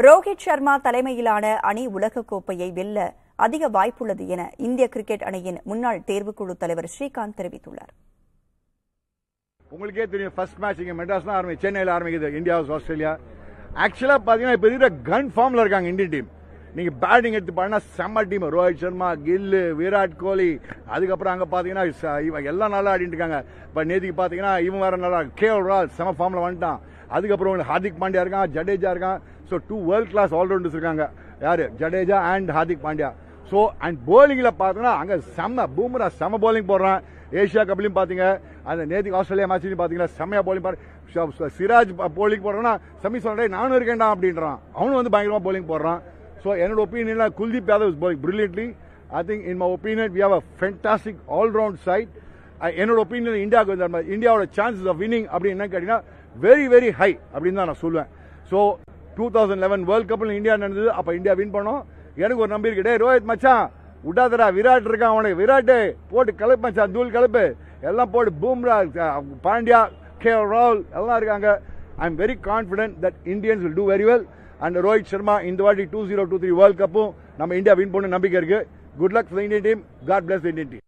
ரோஹித் சர்மா தலைமையிலான அணி உலகக்கோப்பையை வெல்ல அதிக வாய்ப்புள்ளது என இந்திய கிரிக்கெட் அணியின் முன்னாள் தேர்வுக்குழு தலைவர் ஸ்ரீகாந்த் தெரிவித்துள்ளார். உங்களுக்கே தெரியும் ஃபர்ஸ்ட் மேட்ச் இங்கே மெட்ராஸ் தான் ஆரம்பி சென்னையில் ஆரம்பிக்குது இந்தியா ஆஸ்திரேலியா ஆக்சுவலாக பார்த்தீங்கன்னா இப்போ இருக்கிற கன் ஃபார்மில் இருக்காங்க இந்தியன் டீம் நீங்கள் பேட்டிங் எடுத்து பாருன்னா செம்ம டீம் ரோஹித் சர்மா கில்லு விராட் கோலி அதுக்கப்புறம் அங்கே பார்த்தீங்கன்னா ச- இவன் எல்லாம் நல்லா ஆடிட்டு இருக்காங்க. இப்போ நேற்றுக்கு பார்த்தீங்கன்னா இவன் வேற நல்லா கே ரால் செம ஃபார்மில் வந்துட்டான். அதுக்கப்புறம் ஹார்திக் பாண்டியா இருக்கான் ஜடேஜா இருக்கான். So two world class allrounders இருக்காங்க. யார்? Jadeja and Hardik Pandya. So and போலிங்கில் பார்த்தோன்னா அங்கே செம்ம பூமரா செம போலிங் போடுறான். ஏஷியா கப்லையும் பார்த்தீங்க. அந்த நேற்றுக்கு ஆஸ்திரேலியா மேட்ச்லையும் பார்த்தீங்கன்னா செம்மையா போலிங் பாரு சிராஜ் போலிங் போடுறான்னா செமி சொல்கிறேன் நானும் இருக்கேன்டா அப்படின்றான். அவனும் வந்து பயங்கரமாக போலிங் போடுறான். ஸோ என்னோட ஒப்பீனியன்ல Kuldeep Yadav is bowling brilliantly I think in my opinion we have a fantastic allround side என்னோட ஒப்பீனியன் இந்தியாவுக்கு வந்து இந்தியாவோட சான்சஸ் ஆஃப் வினிங் அப்படின்னு என்ன கேட்டீங்கன்னா வெரி வெரி ஹை அப்படின்னு தான் நான் சொல்லுவேன் so two thousand eleven world கப்பில் இந்தியா நடந்தது. அப்போ இந்தியா வின் பண்ணோம். எனக்கு ஒரு நம்பிக்கை டே ரோஹித் மச்சான் விடாதடா விராட் இருக்கான் அவனுக்கு. விராட்டு போட்டு கலப்பு மச்சான் தூள் கலப்பு. எல்லாம் போட்டு பூம்ரா பாண்டியா கே ராவல் எல்லாம் இருக்காங்க. I am very confident that Indians will do very well and Rohit Sharma இந்த வாட்டி two zero two three world கப்பும் நம்ம இந்தியா வின் பண்ண நம்பிக்கை இருக்கு. Good luck Indian team God bless Indian team